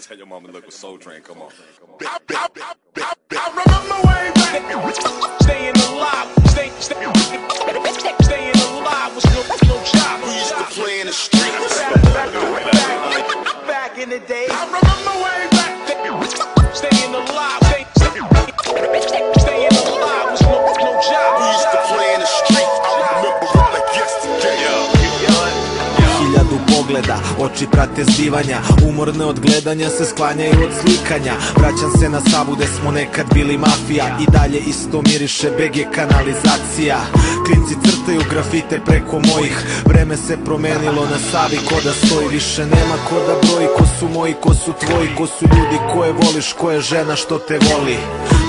Tell your mama look with Soul Train, come on. I, I, I, I remember way back. Pogleda, oči prate zbivanja Umorne od gledanja se sklanjaju od slikanja. Vraćam se na Savu gde smo nekad bili mafija I dalje isto miriše BG kanalizacija. Klinci crtaju grafite preko mojih Vreme se promenilo na Savi ko da stoji Više nema ko da broji ko su moji, ko su tvoji Ko su ljudi koje voliš, ko je žena što te voli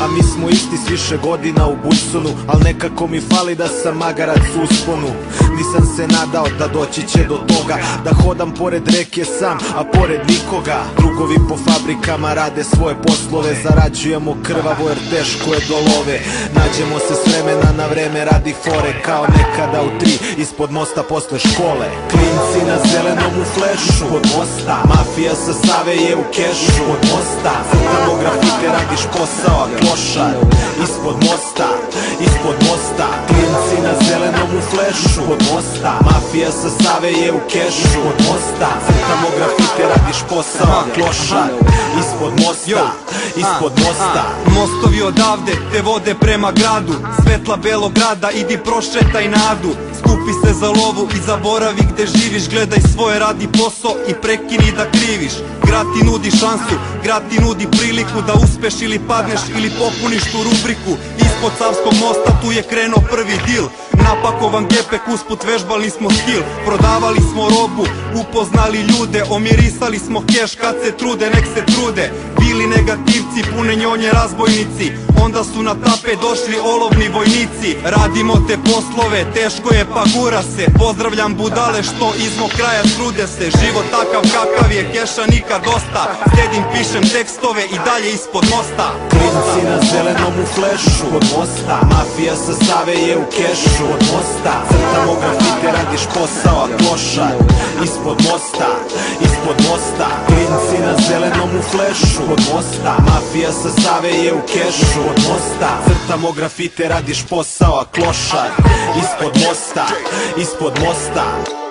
A mi smo isti s više godina u Bujsonu Al nekako mi fali da sam magarac usponu. Nisam se nadao da doći će do toga Da hodam pored reke sam, a pored nikoga. Drugovi po fabrikama rade svoje poslove Zarađujemo krvavo jer teško je do love. Nađemo se s vremena na vreme radi fore Kao nekada u tri ispod mosta posle škole. Klinci na zelenom u flešu Pod mosta, mafija sa Save je u kešu Pod mosta, crtamo grafite radiš posao A klošar, ispod mosta, ispod mosta. Klinci na zelenom u flešu Pod mosta, mafija sa Save je u kešu Pod mosta, crtamo grafite radiš posao. Klošar, ispod mosta, ispod mosta. Mostovi odavde te vode prema gradu. Svetla Belograda, idi prošetaj nadu. Skupi se za lovu i zaboravi gde živiš. Gledaj svoje, radi posao i prekini da kriviš. Grad ti nudi šansu, grad ti nudi priliku Da uspeš ili padneš ili popuniš tu rubriku Ispod Savskog mosta tu je krenuo prvi dil. Napakovan gepek, usput vežbali smo stil. Prodavali smo robu, upoznali ljude Omirisali smo keš kad se trude, nek se trude. Bili negativci, pune njonje razbojnici Onda su na tape došli olovni vojnici. Radimo te poslove, teško je pa gura se. Pozdravljam budale što iz mog kraja trude se. Život takav kakav je, keša nikad dosta. Sedim, pišem tekstove i dalje ispod mosta. Klinci na zelenom u flešu. Od mosta, mafija sa Save je u kešu. Od mosta, crtamo grafite, radiš posao A klošar, ispod mosta, ispod mosta. Klinci na zelenom u flešu. Od mosta, mafija sa Save je u kešu. Od mosta, crtamo grafite, radiš posao A klošar, ispod mosta, ispod mosta